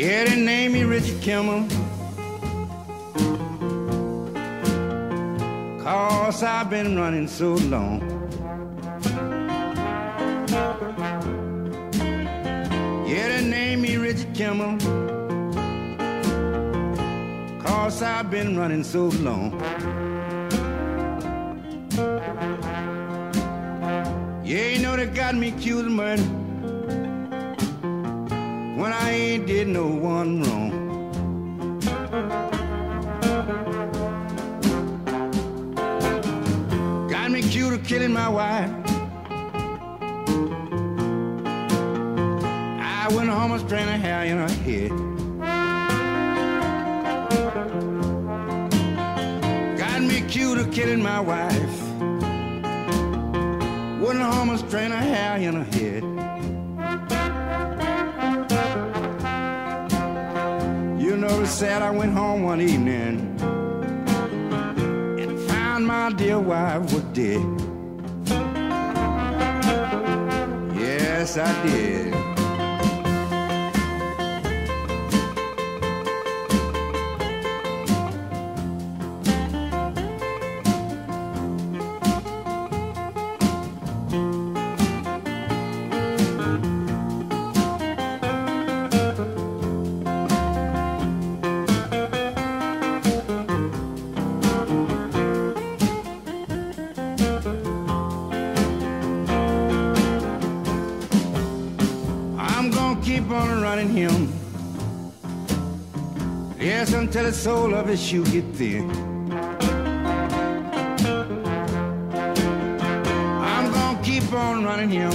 Yeah, they name me Richard Kimble. Cause I've been running so long. Yeah, they name me Richard Kimble. Cause I've been running so long. Yeah, you know they got me accused of murder when I ain't did no one wrong. Got me cute of killing my wife. I went home and strained a hair in her head. Got me accused of killing my wife. Went home and strained a hair in her head. Sad I went home one evening and found my dear wife was dead. Yes, I did. Keep on running him. Yes, until the sole of his shoe get thin. I'm gonna keep on running him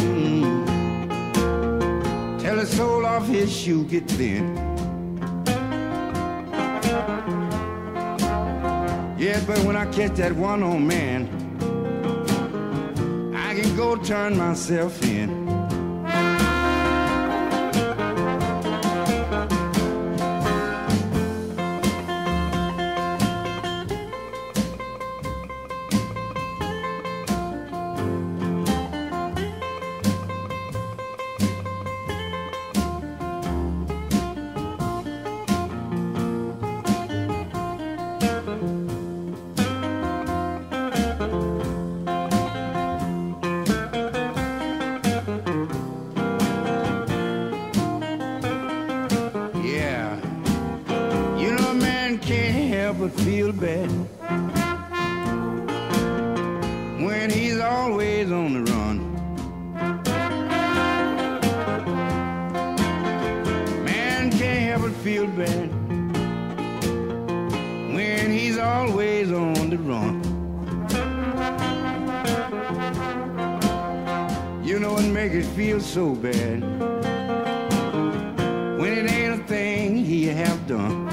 till the sole of his shoe get thin. Yeah, but when I catch that one old man, I can go turn myself in. But feel bad when he's always on the run. Man can't help but feel bad when he's always on the run. You know what makes it feel so bad? when it ain't a thing he have done.